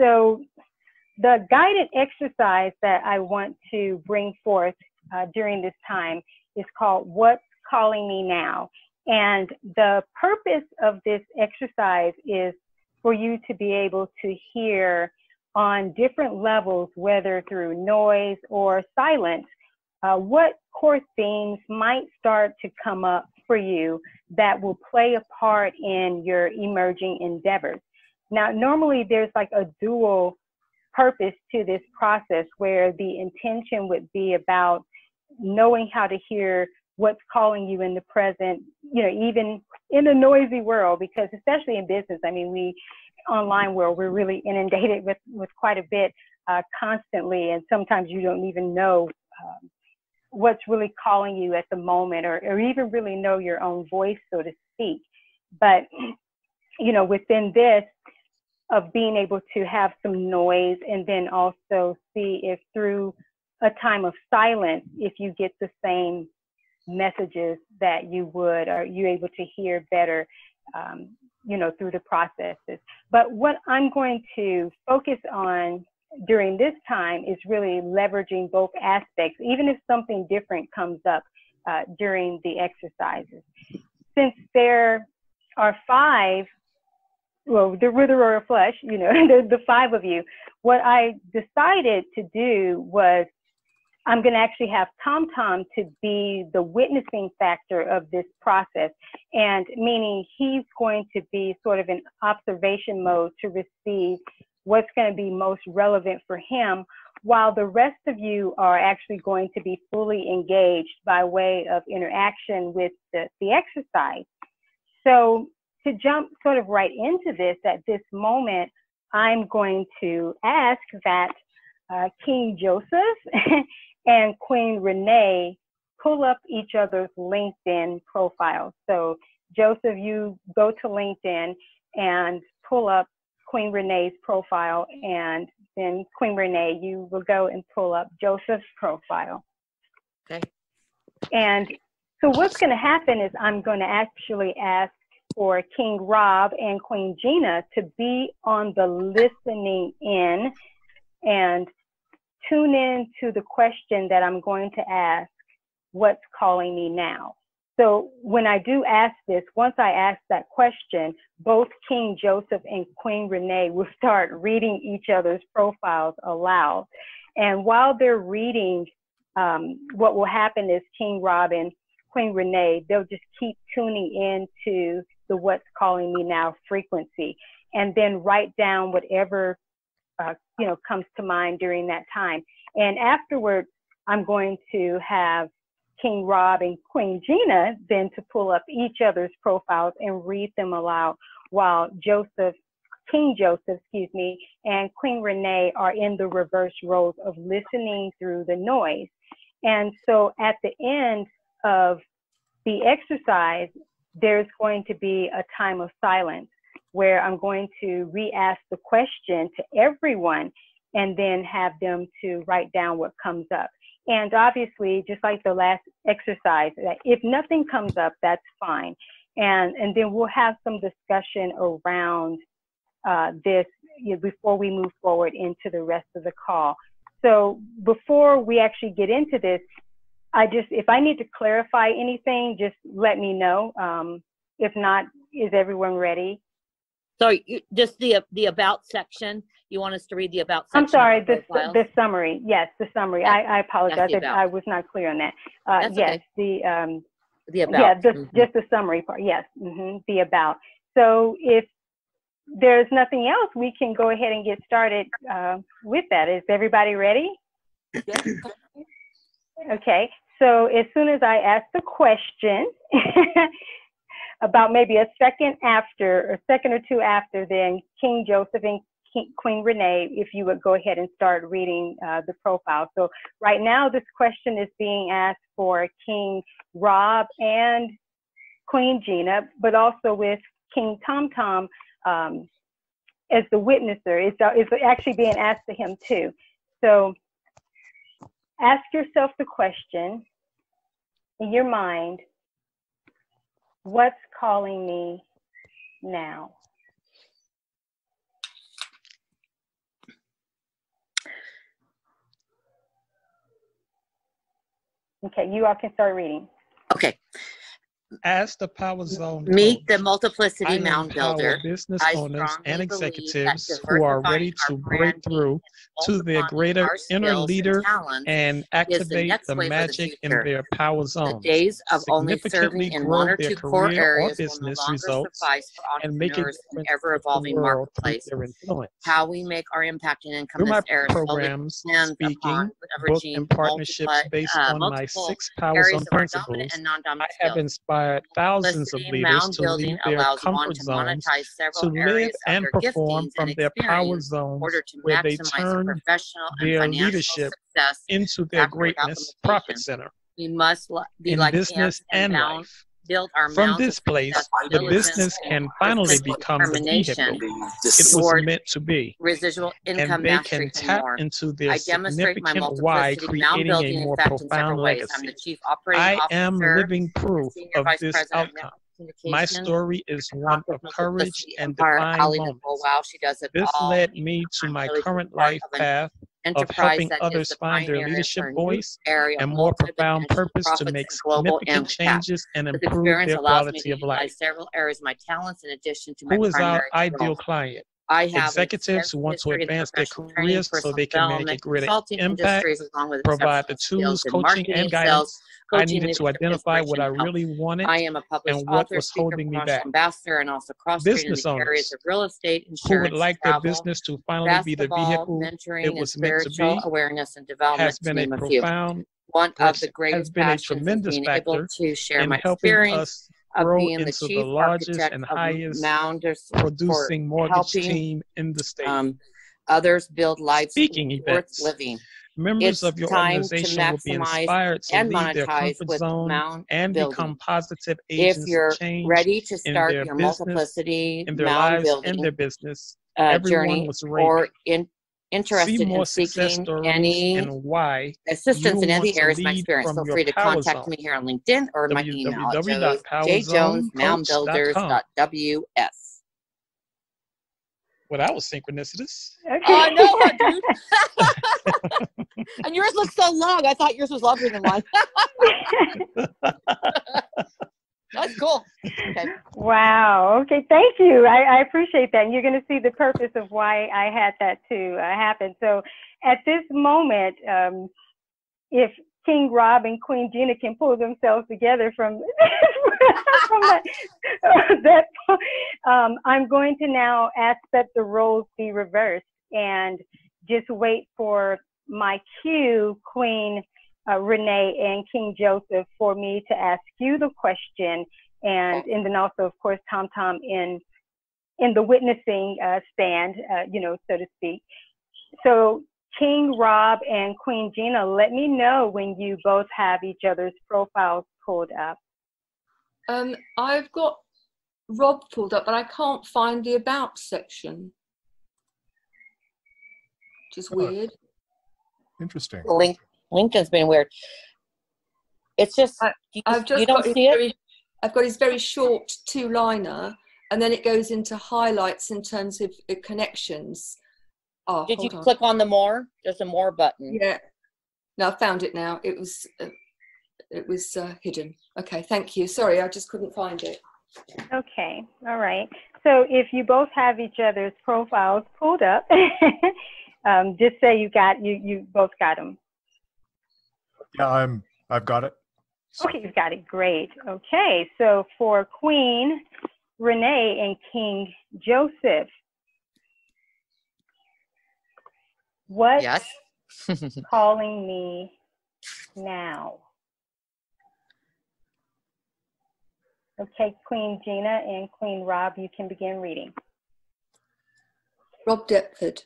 so the guided exercise that I want to bring forth uh, during this time is called What's Calling Me Now. And the purpose of this exercise is for you to be able to hear on different levels, whether through noise or silence, uh, what core themes might start to come up for you that will play a part in your emerging endeavors. Now, normally there's like a dual purpose to this process where the intention would be about knowing how to hear what's calling you in the present, you know, even in a noisy world, because especially in business, I mean, we online world, we're really inundated with, with quite a bit uh, constantly, and sometimes you don't even know um, what's really calling you at the moment or, or even really know your own voice, so to speak. But, you know, within this, of being able to have some noise and then also see if through a time of silence, if you get the same messages that you would, or you able to hear better, um, you know, through the processes. But what I'm going to focus on during this time is really leveraging both aspects, even if something different comes up uh, during the exercises. Since there are five, well, the Royal Flush, you know, the, the five of you, what I decided to do was I'm going to actually have Tom Tom to be the witnessing factor of this process, and meaning he's going to be sort of in observation mode to receive what's going to be most relevant for him, while the rest of you are actually going to be fully engaged by way of interaction with the, the exercise. So to jump sort of right into this at this moment, I'm going to ask that uh, King Joseph and Queen Renee pull up each other's LinkedIn profiles. So Joseph, you go to LinkedIn and pull up Queen Renee's profile, and then Queen Renee, you will go and pull up Joseph's profile. Okay. And so what's going to happen is I'm going to actually ask for King Rob and Queen Gina to be on the listening in and tune in to the question that I'm going to ask, what's calling me now? So when I do ask this, once I ask that question, both King Joseph and Queen Renee will start reading each other's profiles aloud. And while they're reading, um, what will happen is King Robin, Queen Renee, they'll just keep tuning into the what's calling me now frequency and then write down whatever, uh, you know, comes to mind during that time. And afterwards, I'm going to have King Rob and Queen Gina then to pull up each other's profiles and read them aloud while Joseph, King Joseph, excuse me, and Queen Renee are in the reverse roles of listening through the noise. And so at the end of the exercise, there's going to be a time of silence where I'm going to re-ask the question to everyone and then have them to write down what comes up. And obviously, just like the last exercise, if nothing comes up, that's fine. And, and then we'll have some discussion around uh, this you know, before we move forward into the rest of the call. So before we actually get into this, I just, if I need to clarify anything, just let me know. Um, if not, is everyone ready? So you, just the the about section. You want us to read the about section? I'm sorry, the, the summary. Yes, the summary. I, I apologize if I was not clear on that. Uh, yes, okay. the um, The about. yeah, the, Mhm. just the summary part. Yes, hmm the about. So if there's nothing else, we can go ahead and get started uh, with that. Is everybody ready? Okay, so as soon as I ask the question, about maybe a second after, a second or two after, then King Joseph and King, Queen Renee, if you would go ahead and start reading uh, the profile. So right now, this question is being asked for King Rob and Queen Gina, but also with King Tom Tom um, as the witnesser. It's, uh, it's actually being asked to him too. So ask yourself the question in your mind what's calling me now? Okay, you all can start reading. Okay. As the Power Zone meet the multiplicity mound builder. business I owners and strongly believe that executives who are ready to break through to their greater inner skills and leader and activate the the magic in their power The days of only significantly serving in one or two core areas will no business longer results suffice for and make a entrepreneurs in ever-evolving marketplace. How we make our impact and income Through in my era programs, speaking, book and partnerships multiply, based uh, on my six Power Zone principles, and I have skills. Inspired thousands of leaders to leave their comfort to zones monetize to several live and perform from and their power zones order to where they turn professional and their financial leadership success into their greatness profit center We must be in like business and life. Build our From this place, the business can finally become the vehicle it was meant to be, residual and income they can tap more. into their I demonstrate my significant why, creating a more effect in several profound ways. I'm the legacy. chief operating I am living proof of this outcome. My story is one of courage and Empire, defining Ali Nicole. moments. Wow, she does it This led me to my current life path of helping others find their leadership for a new voice area and more profound purpose to make significant changes and improve their quality of life. several areas of my talents in addition to my Who is our ideal client? I have Executives who want to advance their careers so they can make a greater impact, industries, along with provide the tools, coaching, and guidance I needed to identify what I really wanted I am a and what author, was holding me back. ambassador, and also in Business the areas owners of real estate, who would like their business to finally be the vehicle mentoring, it and was meant to be awareness and development, has been a name a few. profound One of the blessing, has been a tremendous able factor to share in my helping experience us of grow being the into the largest architect and highest Mounders producing mortgage helping team in the state. um, others build lives Speaking worth events, living. members It's of your organization will be inspired to and leave their comfort with zone mound and building. become positive If agents you're of change ready to in start their your business, multiplicity in their mound lives, and their business. uh, Everyone journey was or in, interested in seeking any and why assistance in any areas of my experience, feel free to contact zone. me here on LinkedIn or my email at jjonesmoundbuilders.ws. Well, that was synchronicitous. Okay. Oh, I know, huh, dude? and yours looks so long. I thought yours was longer than mine. That's cool. Okay. Wow. Okay. Thank you. I, I appreciate that. And you're going to see the purpose of why I had that to uh, happen. So at this moment, um, if King Rob and Queen Gina can pull themselves together from, from that, that um, I'm going to now ask that the roles be reversed and just wait for my cue, Queen uh, Renee and King Joseph, for me to ask you the question, and and then also, of course, Tom Tom in in the witnessing uh, stand, uh, you know, so to speak. So King Rob and Queen Gina, let me know when you both have each other's profiles pulled up. Um, I've got Rob pulled up, but I can't find the about section, which is Oh. weird. Interesting. Link, LinkedIn's been weird. It's just I- you, I've just you got don't his see it. very, I've got his very short two-liner, and then it goes into highlights in terms of uh, connections. Oh, Did you on. click on the more? There's a more button. Yeah. No, I found it now. It was uh, it was uh, hidden. Okay, thank you. Sorry, I just couldn't find it. Okay, all right. So if you both have each other's profiles pulled up, um, just say you got you you both got them. Yeah, I'm. I've got it. So, Okay, you've got it. Great. Okay, so for Queen Renee and King Joseph, what's Yes. calling me now? Okay, Queen Gina and Queen Rob, you can begin reading. Rob Deptford,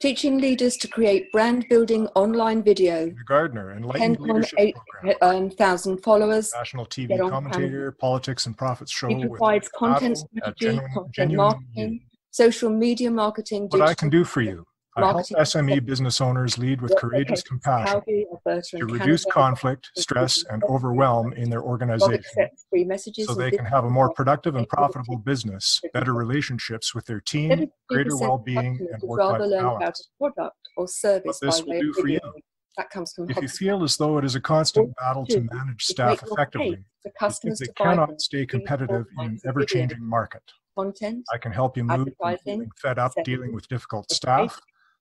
teaching leaders to create brand building online video. The Gardiner, Enlightened Leadership 10.8 Program, um, thousand followers. national TV commentator, politics and profits show He with provides content at strategy, genuine, content genuine marketing, View. social media marketing, What I can do for you. I help SME business owners lead with courageous compassion to reduce conflict, stress, and overwhelm in their organization accepts free messages so they can have a more productive and profitable business, better relationships with their team, greater well-being, and rather work-life learn about balance. a product or service What this will do for you. That comes from If you feel as though it is a constant battle to manage staff effectively, case for you customers simply to buy them, cannot stay competitive in an ever changing market. Content, I can help you move from feeling fed up dealing with difficult staff,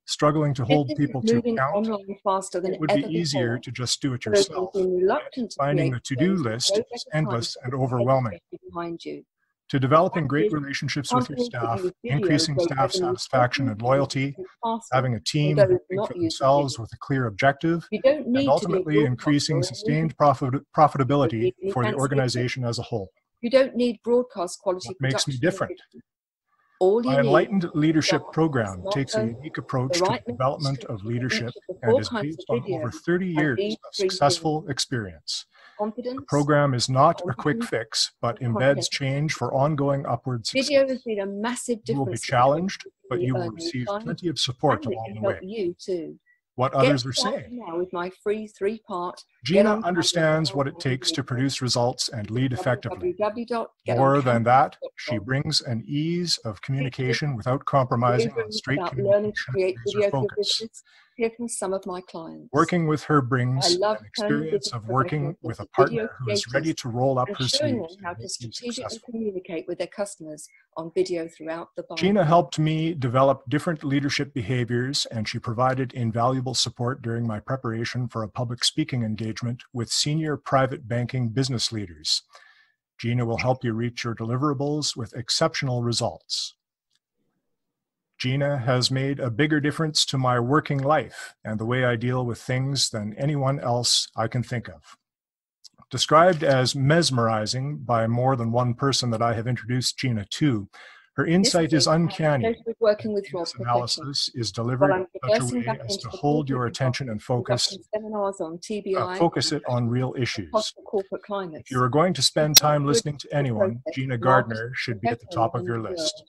struggling to hold people to account. faster than It would be easier before. to just do it yourself. who've been reluctant to Finding the to-do list is endless and overwhelming. education behind you. To developing great relationships with your staff, you with video increasing staff satisfaction and loyalty, having a team not for themselves with a clear objective, You don't need and ultimately increasing sustained profit, profitability for the organization as a whole. You don't need broadcast quality What makes me different? All My Enlightened Leadership program takes a unique approach the to the development of leadership and is based on over 30 years of successful experience. The program is not a quick fix, but embeds change for ongoing upward Video success. has been a massive You will be challenged, but you will receive plenty of support along the way. you too. What Get others are saying. now with my free three-part Gina understands what it takes to produce results and lead effectively. More than that, she brings an ease of communication without compromising on straight about learning to communication create and laser video for your focus. Business. Some of my clients. Working with her I brings love an experience of working with a partner who is ready to roll up her sleeves how and to strategically successful. communicate with their customers on video throughout the Bible. Gina helped me develop different leadership behaviors, and she provided invaluable support during my preparation for a public speaking engagement with senior private banking business leaders. Gina will help you reach your deliverables with exceptional results. Gina has made a bigger difference to my working life and the way I deal with things than anyone else I can think of. Described as mesmerizing by more than one person that I have introduced Gina to, her insight is This week, I uncanny. working with Rob This analysis is delivered in such a way as to hold your attention and focus, uh, focus it on real issues. possible corporate climates. If you are going to spend time listening to anyone, Gina Gardiner should be at the top of your list.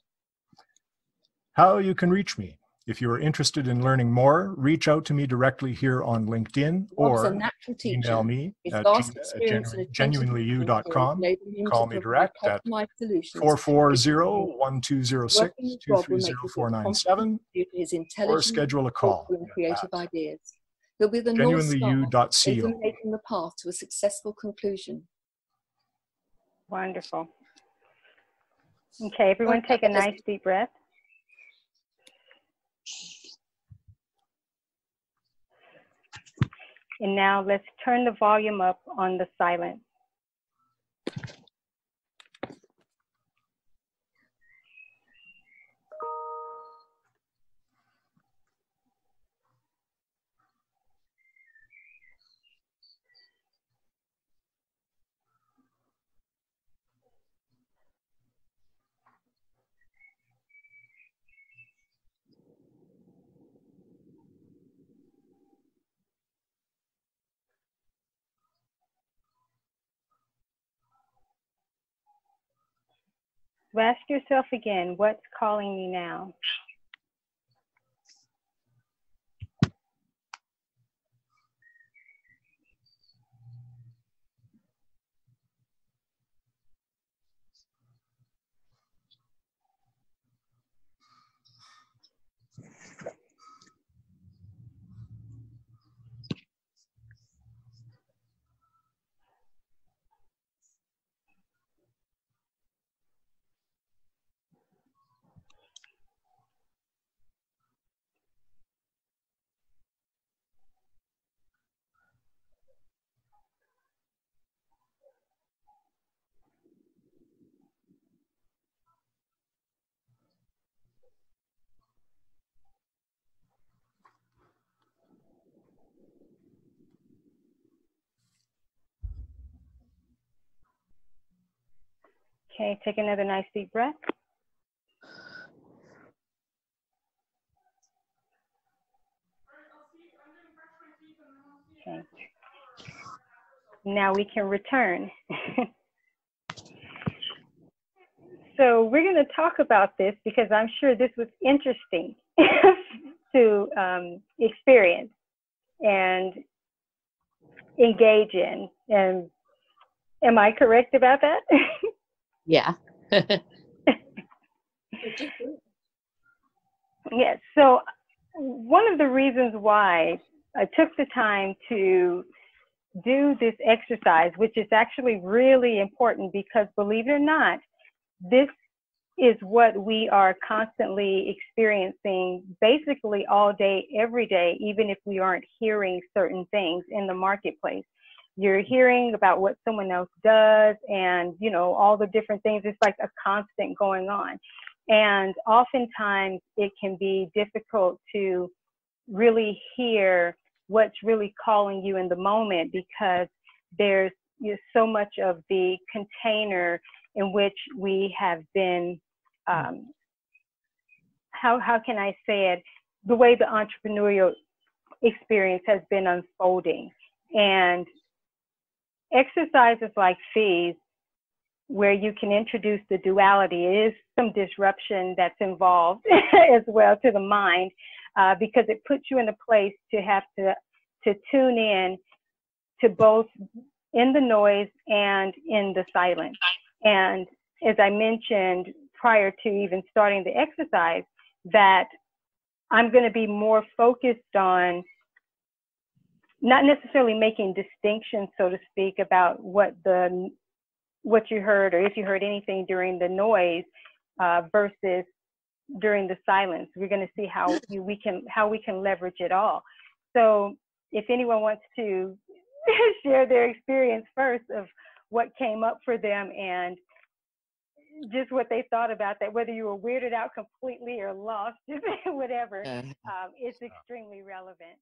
Is How you can reach me. If you are interested in learning more, reach out to me directly here on LinkedIn Rob's a or natural teacher. email me His at vast gina at experience in genu- attention to genuinelyu.com. enabled him to Call me direct at customized solutions. 440-1206-23047 Working with Rob will make you feel confident due to his or intelligence, schedule a call. thoughtful and at Creative ideas. He'll be the North Star, genuinelyu.co. illuminating the path to a successful conclusion. Wonderful. Okay, everyone take a nice deep breath. And now let's turn the volume up on the silent. Ask yourself again, what's calling me now? Okay, take another nice deep breath. Okay. Now we can return. so we're going to talk about this because I'm sure this was interesting to um, experience and engage in. And am I correct about that? Yeah. Yes. So one of the reasons why I took the time to do this exercise, which is actually really important because believe it or not, this is what we are constantly experiencing basically all day, every day, even if we aren't hearing certain things in the marketplace. You're hearing about what someone else does and, you know, all the different things. It's like a constant going on. And oftentimes it can be difficult to really hear what's really calling you in the moment because there's you know, so much of the container in which we have been um, how how can I say it the way the entrepreneurial experience has been unfolding and exercises like these, where you can introduce the duality. It is some disruption that's involved as well to the mind uh, because it puts you in a place to have to to tune in to both in the noise and in the silence. And as i mentioned prior to even starting the exercise that I'm going to be more focused on not necessarily making distinctions, so to speak, about what the what you heard or if you heard anything during the noise uh, versus during the silence. We're going to see how we can how we can leverage it all. So if anyone wants to share their experience first of what came up for them and just what they thought about that, whether you were weirded out completely or lost, whatever, um, it's extremely relevant.